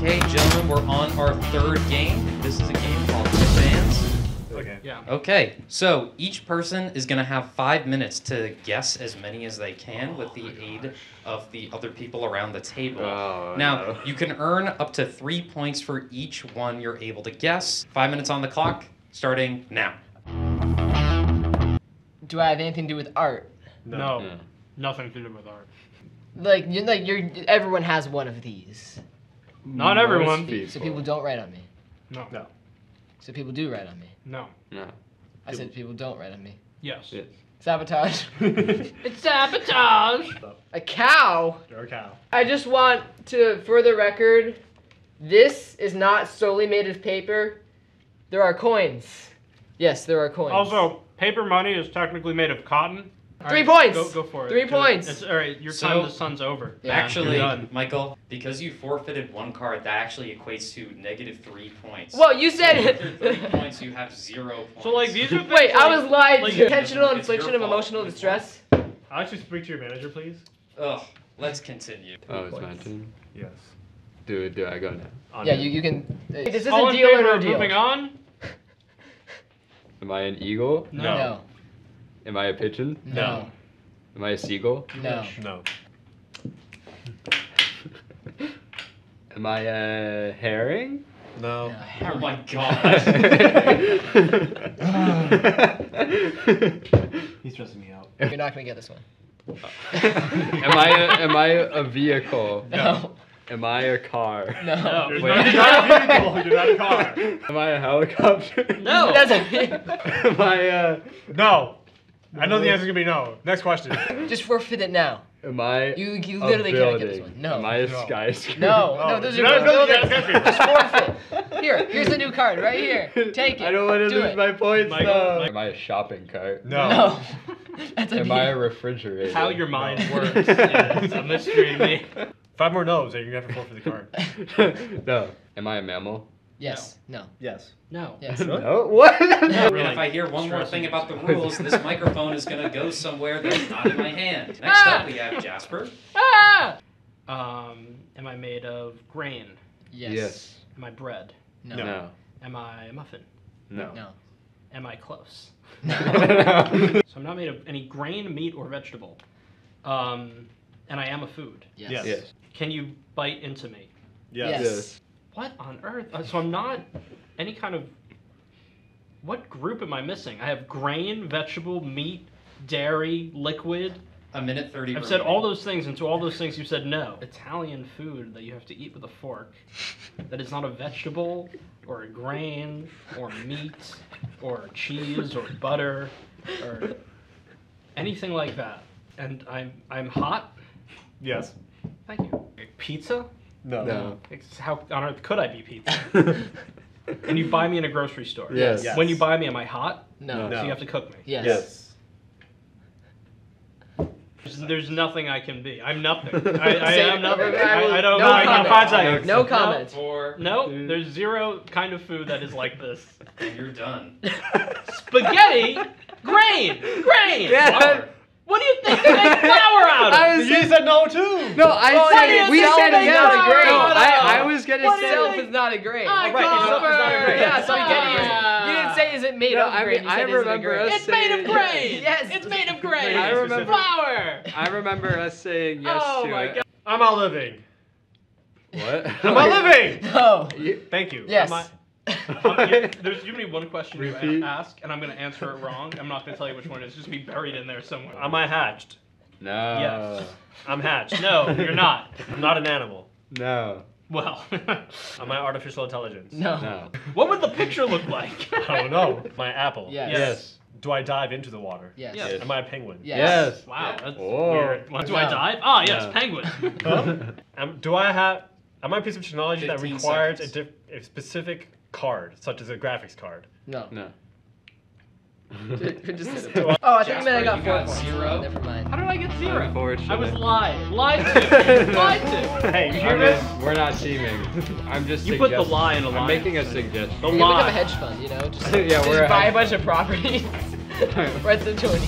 we're on our third game. This is a game called Fans. Okay. Yeah. Okay, so each person is gonna have five minutes to guess as many as they can with the oh aid of the other people around the table. Oh, now, no. you can earn up to three points for each one you're able to guess. Five minutes on the clock, starting now. Do I have anything to do with art? No. No. Mm. Nothing to do with art. Like you like you're everyone has one of these. Not Most everyone. People. So people don't write on me. No. No. So people do write on me. No. No. I said people don't write on me. Yes. Yes. Sabotage. It's sabotage. A cow. You're a cow. I just want to, for the record, this is not solely made of paper. There are coins. Yes, there are coins. Also, paper money is technically made of cotton. All Three points. Go, go for it. Three Do it. points. It's, all right, your So- time the sun's over. Yeah. actually, Michael, because you forfeited one card, that actually equates to negative three points. well, you So three points, you have zero points. So like these are things Wait, I was lied like- to. Intentional infliction of emotional It's distress. I'll actually speak to your manager, please. Ugh, let's continue. Oh, it's my turn. Yes. Do do I go now? On Yeah, you, you can. This is All a in deal or favor no deal. Moving on. Am I an eagle? No. No. Am I a pigeon? No. Am I a seagull? No. No. Am I a herring? No. Oh my god. He's stressing me out. You're not gonna get this one. am I a, am I a vehicle? No. Am I a car? No. Wait. not, you're not a vehicle. You're not a car. Am I a helicopter? No. That's a, am I a No. I know the answer's gonna be no. Next question. just forfeit it now. am I You you a literally can't get this one. No. Am I a No. skyscraper? No, Oh, no, those are you're not buildings. Just forfeit. Here, here's a new card right here. Take it. I don't want to Do lose it. my points Michael, though. Mike- Am I a shopping cart? No. No. That's a Am I a refrigerator? How your mind No. works. Yeah, it's a mystery to me. Five more no's, and you're gonna have to forfeit the card. no. Am I a mammal? Yes. No. Yes. No. Yes. No. What? And Really if I hear one more thing about the rules, this microphone is gonna go somewhere that's not in my hand. Next Ah! up, we have Jasper. Ah! Um, am I made of grain? Yes. Am I bread? No. No. No. Am I a muffin? No. No. Am I close? No. So I'm not made of any grain, meat, or vegetable. Um, and I am a food. Yes. Yes. yes. Can you bite into me? Yes. Yes. What on earth? Uh, so I'm not any kind of. What group am I missing? I have grain, vegetable, meat, dairy, liquid. A minute thirty. I've said all those things, and to all those things you said no. Italian food that you have to eat with a fork. That is not a vegetable, or a grain, or meat, or cheese, or butter, or anything like that. And I'm I'm hot. Yes. Thank you. Pizza? No. No. It's- How on earth could I be pizza? And you buy me in a grocery store. Yes. Yes. When you buy me, am I hot? No. No. So you have to cook me. Yes. Yes. There's, there's nothing I can be. I'm nothing. I, I Say- am nothing. I I, don't no know. I got comment. five. No comment. Four, No, there's zero kind of food that is like this. and you're done. Spaghetti, grain, grain. Yeah. Flour. What do you think they make flour out of? I was You said no too. No, I Oh, said we itself said is yes. not a grain. No, No, I, no. I was gonna What say. is Itself is not a grain. I right, itself is not a grain. Yeah, spaghetti is. Ah. You didn't say is it made No, of I grain. mean, I said is it remember us It's made of grain. Yes. It's made of grain. I remember- flour. I remember us saying yes Oh to my it. God. I'm out living. What? Am I living? No. You- Thank you. Yes. Am I- you- there's you need one question you Repeat. a- ask, and I'm gonna answer it wrong. I'm not gonna tell you which one it is. Just be buried in there somewhere. Am I hatched? No. Yes. I'm hatched. No, you're not. I'm not an animal. No. Well, Am I artificial intelligence? No. No. what would the picture look like? I don't know. My apple. Yes. Yes. Do I dive into the water? Yes. Yes. Am I a penguin? Yes. Yes. Wow, that's Oh. weird. What, do I dive? Ah, yes, No. penguin. Huh? Um, do I have? Am I a piece of technology that 15 requires a, diff, a specific card, such as a graphics card? No. No. Just said it. Oh, I think you meant I got Jasper, four you got points. zero. Never mind. How did I get zero? Unfortunately. I was lied. Lied to. lied to. Hey, you hear I'm this? just- we're not teaming. I'm just. You put the suggest- lie in a lie. I'm making a suggestion. The You become a lie. hedge fund, you know? Just, Yeah, just we're a buy a bunch of properties. Rent them to an